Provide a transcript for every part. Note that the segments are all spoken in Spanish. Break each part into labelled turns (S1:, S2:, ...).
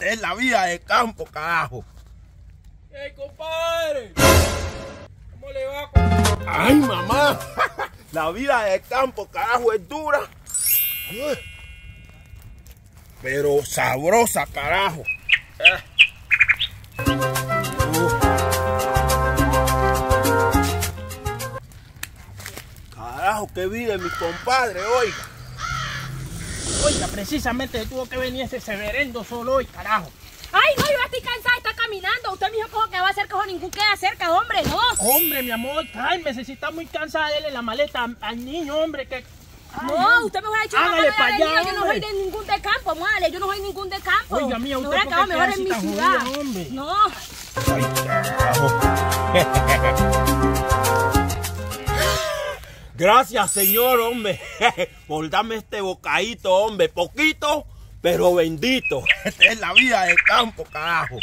S1: Es la vida de campo, carajo.
S2: ¡Ey, compadre! ¿Cómo le va, compadre?
S1: Ay, mamá. La vida de campo, carajo, es dura. Pero sabrosa, carajo. Carajo, qué vida mi compadre, oiga.
S2: Oiga, precisamente tuvo que venir ese severendo solo hoy, carajo.
S3: Ay, no, yo estoy cansada de estar caminando. Usted me dijo cojo, que va a hacer cojo ningún queda cerca, hombre, no.
S2: Hombre, mi amor, cálmese, si está muy cansada de darle la maleta al- niño, hombre, que... Ay,
S3: No, usted me hubiera dicho
S2: Hágale
S3: mamá,
S2: pa'
S3: dale,
S2: allá,
S3: niña, yo no soy de ningún de campo, madre, yo no soy ningún de campo.
S2: Oiga, mía, ¿usted
S3: quedado
S2: queda
S3: mejor en mi ciudad.
S2: jodida, hombre?
S3: No,
S1: Ay, carajo. Gracias, señor, hombre, por darme este bocadito, hombre. Poquito, pero bendito. Esta es la vida de campo, carajo.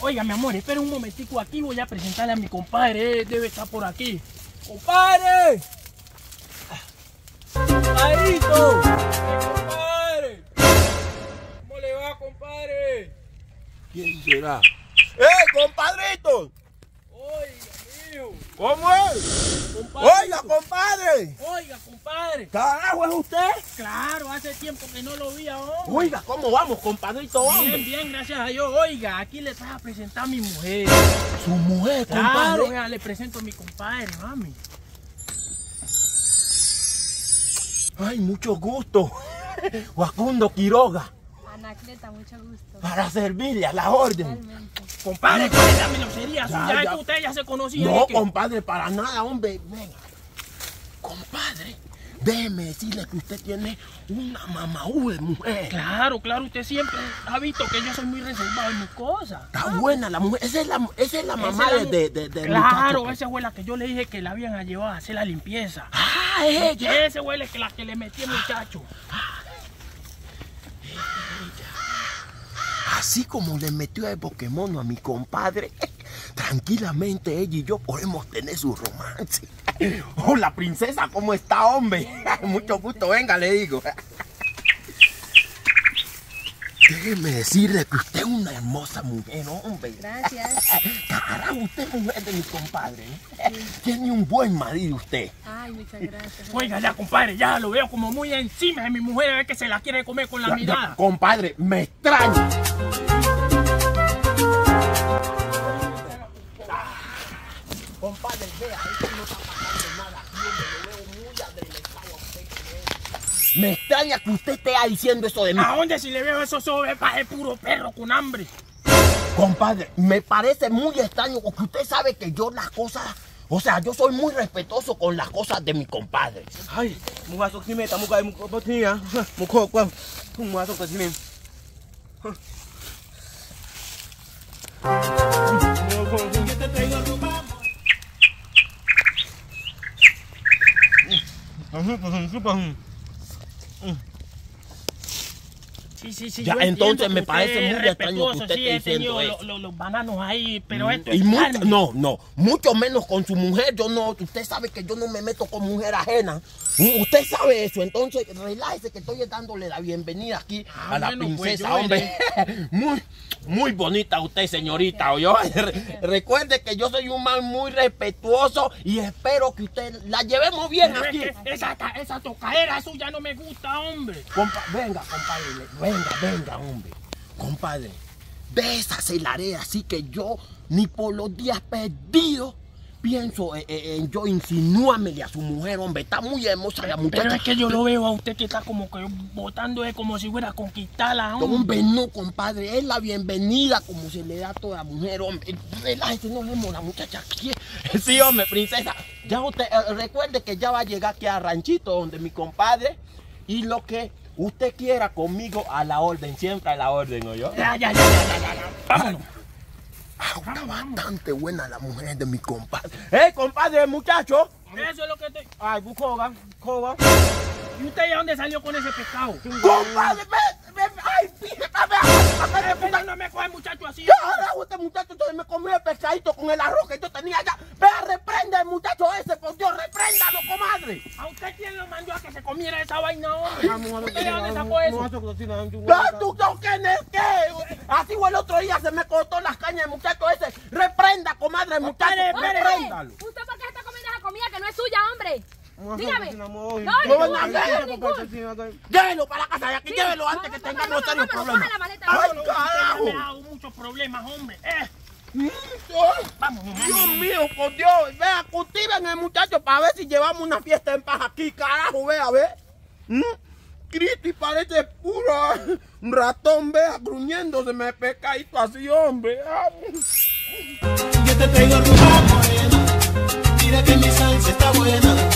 S2: Oiga, mi amor, espera un momentico aquí, voy a presentarle a mi compadre, eh, debe estar por aquí. ¡Compadre! ¡Compadrito! ¡Compadre! ¿Cómo le va, compadre?
S1: ¿Quién será? ¡Eh, compadrito! ¿Cómo es?
S2: Compadre.
S1: Oiga, compadre.
S2: Oiga, compadre.
S1: Carajo, ¿es usted?
S2: Claro, hace tiempo que no lo vi hombre.
S1: Oiga, ¿cómo vamos, compadrito,
S2: Bien,
S1: hombre?
S2: bien, gracias a Dios. Oiga, aquí le traje a presentar a mi mujer.
S1: Su mujer,
S2: Claro,
S1: compadre.
S2: vea, le presento a mi compadre, mami.
S1: Ay, mucho gusto. Facundo Quiroga,
S3: Anacleta, mucho gusto.
S1: para servirle a la orden.
S3: Realmente.
S2: Compadre, ¿cuál es la grosería
S1: Ya,
S2: suya?
S1: ya.
S2: Ustedes ya se conocían.
S1: No, compadre, para nada, hombre. Venga. Compadre, déjeme decirle que usted tiene una mamaú de mujer.
S2: Claro, claro, usted siempre ha visto que yo soy muy reservado en mis cosas.
S1: Está buena la mujer. Esa es la, esa es la mamá
S2: Esa es la
S1: de, de,
S2: Claro,
S1: muchacho.
S2: esa fue la que yo le dije que la habían a llevar a hacer la limpieza.
S1: Ah, ella.
S2: Ese fue la que, la que le metí al muchacho.
S1: Así como le metió el Pokémon a mi compadre, tranquilamente ella y yo podemos tener su romance. Hola, princesa, ¿cómo está, hombre? Mucho gusto, venga, le digo. Déjeme decirle que usted es una hermosa mujer, hombre.
S3: Gracias.
S1: Carajo, usted es mujer de mi compadre. ¿eh? Tiene un buen marido usted.
S3: Ay, muchas gracias.
S2: Oiga, ya, compadre, ya lo veo como muy encima de mi mujer, a ver que se la quiere comer con la
S1: Ya, ya,
S2: mirada.
S1: compadre, me extraña. Me extraña que usted esté diciendo eso de mí.
S2: ¿A dónde si le veo esos ojos de puro perro con hambre?
S1: Compadre, me parece muy extraño porque usted sabe que yo las cosas, o sea, yo soy muy respetuoso con las cosas de mi compadre.
S4: Ay, muka sok sini ta muka muka bot ni ya.
S2: Sí, sí, sí.
S1: Ya,
S2: yo
S1: entonces me parece muy extraño que
S2: respetuoso,
S1: usted
S2: sí,
S1: esté diciendo
S2: lo- lo- los bananos ahí, pero esto
S1: Y mucho, no, no, mucho menos con su mujer. Yo no, usted sabe que yo no me meto con mujer ajena. Mm, Usted sabe eso, entonces relájese que estoy dándole la bienvenida aquí
S2: Ah,
S1: a la
S2: bueno, pues,
S1: princesa, hombre. Muy, muy bonita usted, señorita. Recuerde que yo soy un man muy respetuoso y espero que usted la llevemos bien
S2: Pero es
S1: aquí.
S2: que esa, esa tocaera suya no me gusta, hombre.
S1: Compa- venga, compadre, venga, venga, hombre. Compadre, bésase la área así que yo ni por los días perdidos pienso en, en- en yo insinúamele a su mujer, hombre. Está muy hermosa la muchacha.
S2: Pero es que yo lo veo a usted que está como que botando es como si fuera a conquistarla, hombre.
S1: Hombre, no, compadre, es la bienvenida como se le da a toda mujer, hombre. Relájese, no vemos la muchacha aquí. Sí, hombre, princesa. Ya usted, eh, recuerde que ya va a llegar aquí a Ranchito, donde mi compadre, y lo que usted quiera conmigo a la orden, siempre a la orden, ¿oyó?
S2: Ya, ya, ya, ya, ya, ya, ya. Vámonos.
S1: Ah, está bastante buena la mujer de mi compadre. ¡Eh, compadre, muchacho!
S2: Eso es lo que te...
S4: Ay, bukoga, koga.
S2: ¿Y usted de dónde salió con ese pescado?
S1: ¡Compadre, ve, ve, ay, fíjate,
S2: Pero no me coge muchacho así.
S1: Ya, ahora este muchacho entonces me comió el pescadito con el arroz que yo tenía allá. Vea, reprenda al muchacho ese, por Dios, repréndalo, comadre.
S2: ¿A usted quién lo mandó a que se comiera esa vaina, hombre? ¿Usted de dónde sacó eso?
S4: Muka sok ke sini.
S1: ¿Ya tú quién es qué? contigo el otro día se me cortó las cañas el muchacho ese. Reprenda, comadre, el muchacho. Repréndalo.
S3: ¿Usted por qué se está comiendo esa comida que no es suya, hombre? Dígame.
S4: No,
S3: No,
S1: Llévelo para la casa de aquí, llévelo antes que tengamos serios problemas.
S2: hombre. Eh,
S1: Dios mío, por Dios. Vea, cultiven el muchacho para ver si llevamos una fiesta en paz aquí, carajo, vea, ve. ¿Mm? Cristi parece puro ratón, vea, gruñéndose, me pecadito así, hombre.
S5: Yo te traigo rumba morena, mira que mi salsa está buena.